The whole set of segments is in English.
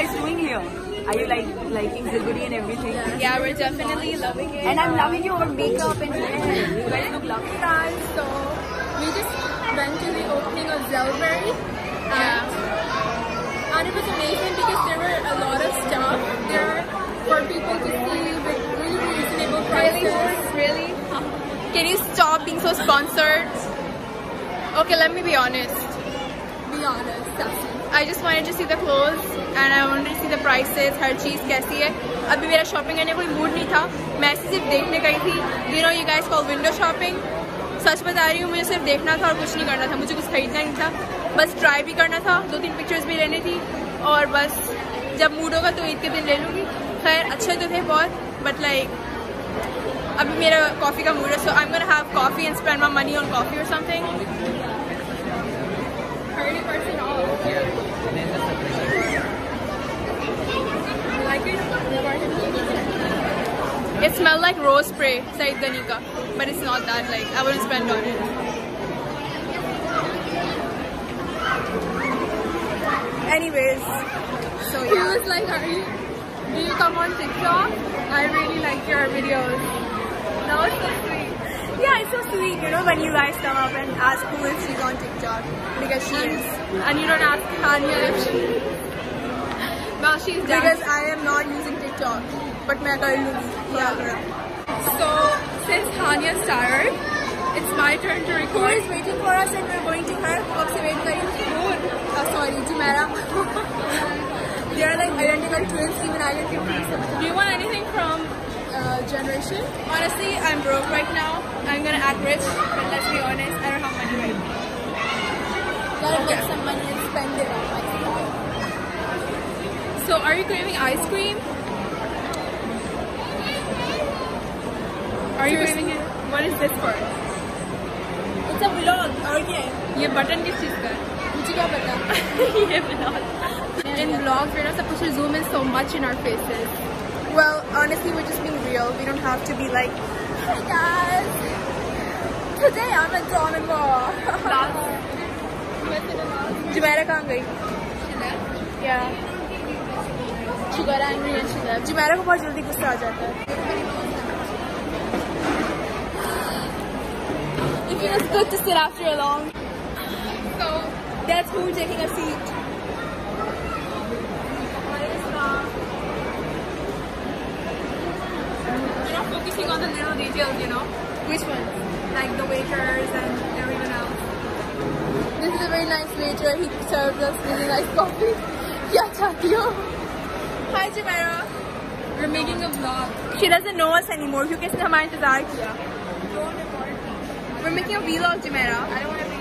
guys doing here? Are you like liking Zellbury and everything? Yeah, we're definitely loving it. And I'm loving your makeup and hair. You guys look lovely. so we just went to the opening of Zellbury. Yeah. And it was amazing because there were a lot of stuff there for people to see with really reasonable prices. Really? Can you stop being so sponsored? Okay, let me be honest. Be honest, Sassy. I just wanted to see the clothes and I wanted to see the हर चीज़ कैसी है। अभी मेरा shopping करने कोई mood नहीं था। मैं सिर्फ़ देखने गई थी। You know you guys call window shopping सच बता रही हूँ, मुझे सिर्फ़ देखना था और कुछ नहीं करना था। मुझे कुछ खरीदना नहीं था। बस ट्राई भी करना था। दो तीन पिक्चर्स भी लेनी थी। और बस, जब मूड होगा तो ईद के दिन ले लूँगी। खैर, अच्छे तो थे बहुत बट लाइक अभी मेरा कॉफ़ी का मूड है। So I am have coffee and spend my money on coffee और something smelled like rose spray, Said Danika, but it's not that. Like I wouldn't spend on it. Anyways, so yeah. He was like, are you, do you come on TikTok? I really like your videos. That was so sweet. Yeah, it's so sweet, you know, when you guys come up and ask who if she's on TikTok because she is. And you don't ask Tanya if she... Well, she's Because. I am not using TikTok, but मैं कर लूँगी. Yeah. So, since Tanya's tired, it's my turn to Who record. is waiting for us and we're going to her? कब से wait करेंगे? Oh, sorry, Jumeirah. they are like identical twins, even identical. Do you want anything from uh, Generation? Honestly, I'm broke right now. I'm gonna act rich, but let's be honest, I don't have money right now. Gotta get some money and spend it on myself. So, are you craving ice cream? Are you craving it? What is this for? It's a vlog, और क्या है? ये button किस चीज का है? मुझे क्या पता? ये vlog. In vlogs, we're not supposed to zoom in so much in our faces. Well, honestly, we're just being real. We don't have to be like, hi guys, today I'm at Dawn and Raw. Jumeirah कहाँ गई? Yeah. She got angry and she left. Jumeirah को बहुत जल्दी गुस्सा आ जाता है feels good to sit after a long. So, That's cool taking a seat. you're not focusing on the little details, you know? Which one? Like the waiters and everyone else. This is a very nice waiter. He served us really nice coffee. क्या चाहती हो? Hi Jumeirah. We're making a vlog. She doesn't know us anymore क्योंकि इसने हमारा इंतजार किया. we're making a vlog, Jumeirah. I don't want to make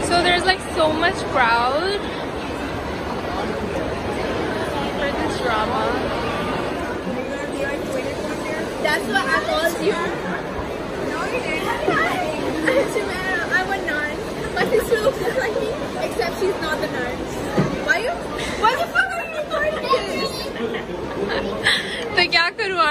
it. So there's like so much crowd for this drama. That's what I called you. No, you didn't.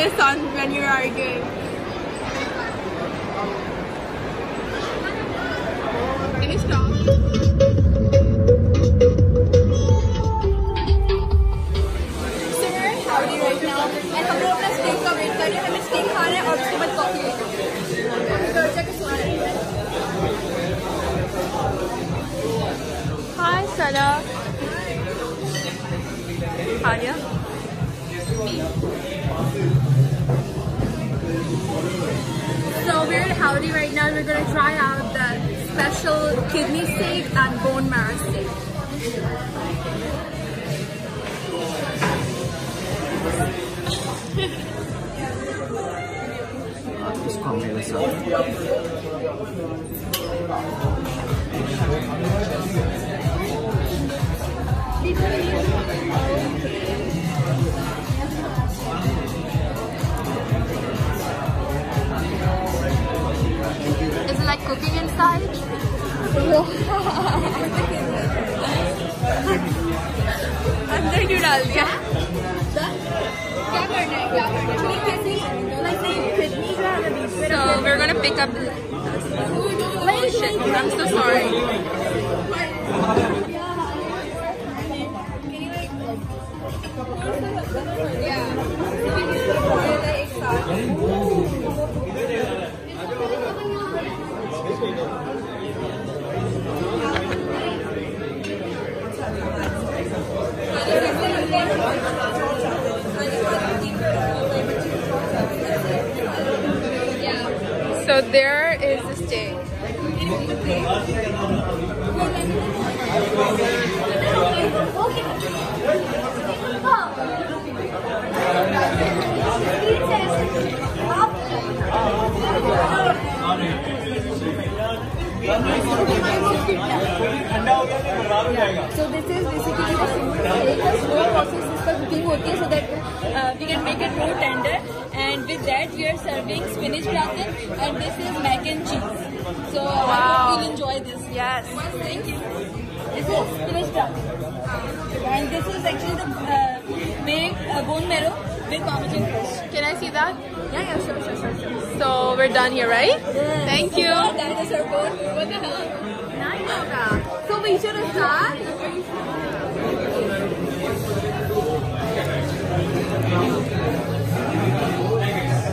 this on when you're arguing. Can you? Saudi right now. We're going to try out the special kidney steak and bone marrow steak. like cooking inside? अंदर क्यों डाल दिया क्या करना है क्या करना है So we're gonna pick up the oh shit I'm so sorry So there is the steak. So this is basically the steak has slow process इसका cooking होती है so that uh, we can make it more tender and with that we are serving spinach gratin and this is mac and cheese. So I hope you'll enjoy this. Yes. Thank you. This is spinach gratin and this is actually the uh, baked uh, bone marrow with parmesan crust. Can I see that? Yeah, yeah, sure, sure, sure, sure. So we're done here, right? Yes. Thank you. Oh, dinosaur bone. What the hell? So we should have start.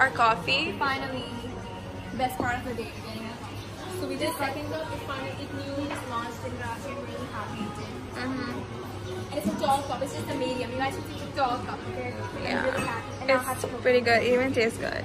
our coffee. finally best part of the day So we just Second Cup it news launched in. I'm really happy. Mm-hmm. And it's a tall cup. It's just a medium. You guys should see the tall cup. Okay. I'm Yeah. really happy. And I'll have It's pretty good. It even tastes good.